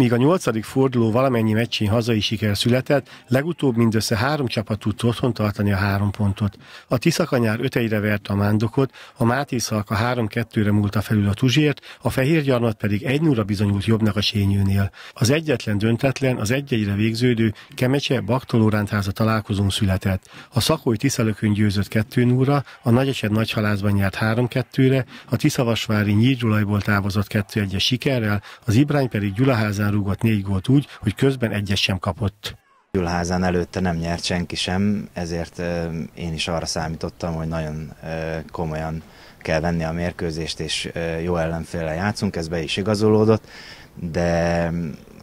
Míg a nyolcadik forduló valamennyi meccsén hazai siker született, legutóbb mindössze három csapat tudta otthon tartani a három pontot. A Tiszakanyár öteire verte a Mándokot, a Máté Szalka 3-2-re múlta felül a Tuzsért, a Fehérgyarmat pedig egy núra bizonyult jobbnak a Sényőnél. Az egyetlen döntetlen, az egy végződő Kemecse Baktolórántháza találkozón született. A Szakói Tiszalökön győzött 2 núra, a Nagyesed Nagyhalászban nyert 3-2-re, a Tiszavasvári Nyírgyulajból távozott 2-1-es sikerrel, az Ibrány pedig Gyulaházán rúgott négy gólt úgy, hogy közben egyet sem kapott. Gyulaházán előtte nem nyert senki sem, ezért én is arra számítottam, hogy nagyon komolyan kell venni a mérkőzést, és jó ellenféle játszunk, ez be is igazolódott, de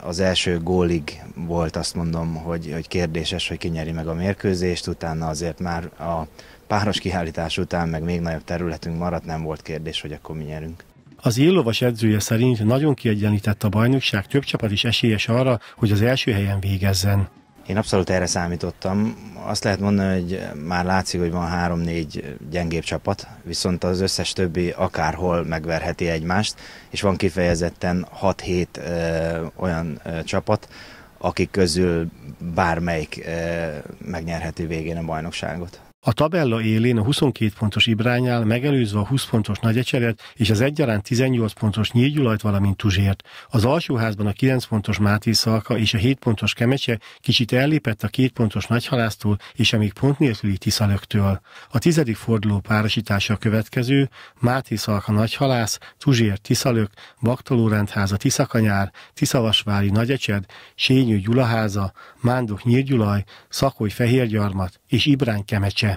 az első gólig volt azt mondom, hogy, hogy kérdéses, hogy ki nyeri meg a mérkőzést, utána azért már a páros kiállítás után, meg még nagyobb területünk maradt, nem volt kérdés, hogy akkor mi nyerünk. Az éllovas edzője szerint nagyon kiegyenlített a bajnokság, több csapat is esélyes arra, hogy az első helyen végezzen. Én abszolút erre számítottam. Azt lehet mondani, hogy már látszik, hogy van három-négy gyengébb csapat, viszont az összes többi akárhol megverheti egymást, és van kifejezetten 6-7 ö, olyan ö, csapat, akik közül bármelyik ö, megnyerheti végén a bajnokságot. A tabella élén a 22 pontos Ibrányál megelőzve a 20 pontos Nagyecseret és az egyaránt 18 pontos Nyírgyulajt, valamint Tuzsért. Az alsóházban a 9 pontos Máté Szalka és a 7 pontos Kemecse kicsit ellépett a 2 pontos Nagyhalásztól és a még pont nélküli Tiszalöktől. A tizedik forduló párosítása a következő, Máté Szalka Nagyhalász, Tuzsért Tiszalök, Baktolórendháza Tiszakanyár, Tiszavasvári Nagyecsed, Sényő Gyulaháza, Mándok Nyírgyulaj, Szakoly Fehérgyarmat és Ibrány Kemecse.